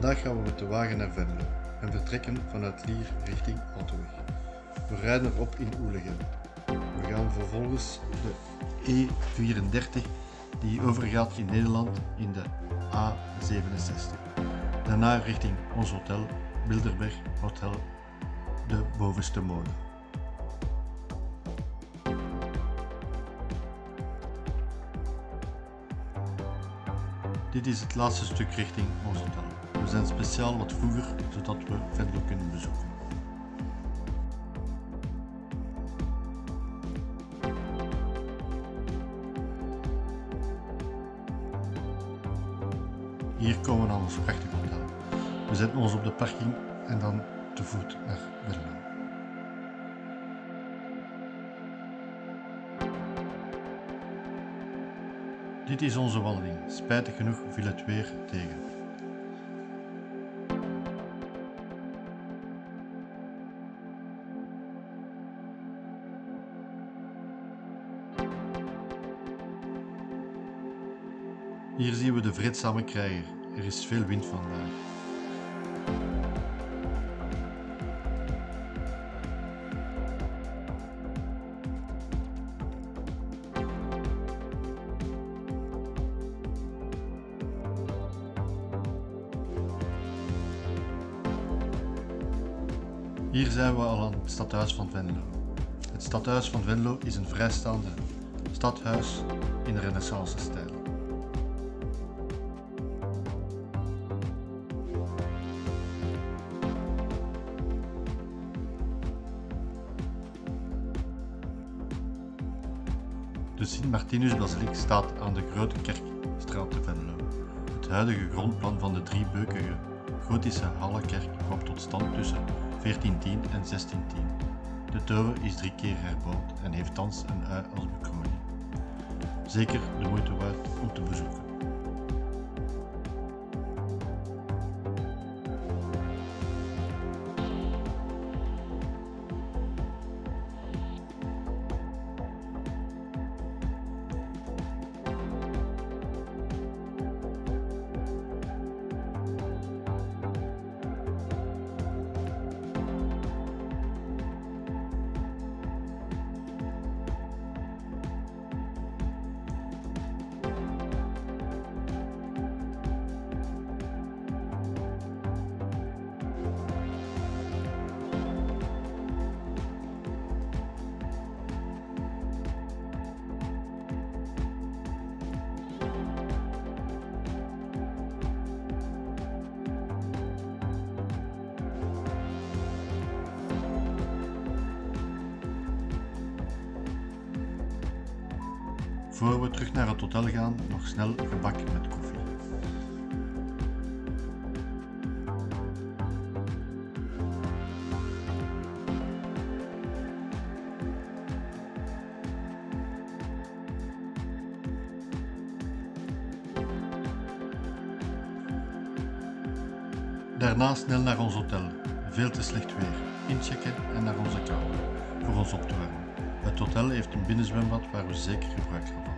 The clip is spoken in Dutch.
Vandaag gaan we met de wagen naar Venlo en vertrekken vanuit Lier richting Autoweg. We rijden erop in Oelegem. We gaan vervolgens de E34 die overgaat in Nederland in de A67. Daarna richting ons hotel Bilderberg Hotel de bovenste molen. Dit is het laatste stuk richting ons hotel. We zijn speciaal wat vroeger, zodat we Venlo kunnen bezoeken. Hier komen we aan ons prachtige hotel. We zetten ons op de parking en dan te voet naar Venlo. Dit is onze wandeling. Spijtig genoeg viel het weer tegen. Hier zien we de vreedzame krijger. Er is veel wind vandaag. Hier zijn we al aan het stadhuis van Venlo. Het stadhuis van Venlo is een vrijstaande stadhuis in de renaissance-stijl. De Sint-Martinus-basiliek staat aan de Grote Kerkstraat te Venlo. Het huidige grondplan van de driebeukige gotische hallenkerk kwam tot stand tussen 1410 en 1610. De toren is drie keer herbouwd en heeft thans een ui als bekroning. Zeker de moeite waard om te bezoeken. Voor we terug naar het hotel gaan, nog snel gebak met koffie. Daarna snel naar ons hotel. Veel te slecht weer. Inchecken en naar onze kamer voor ons op te warmen. Het hotel heeft een binnenzwembad waar we zeker gebruik van maken.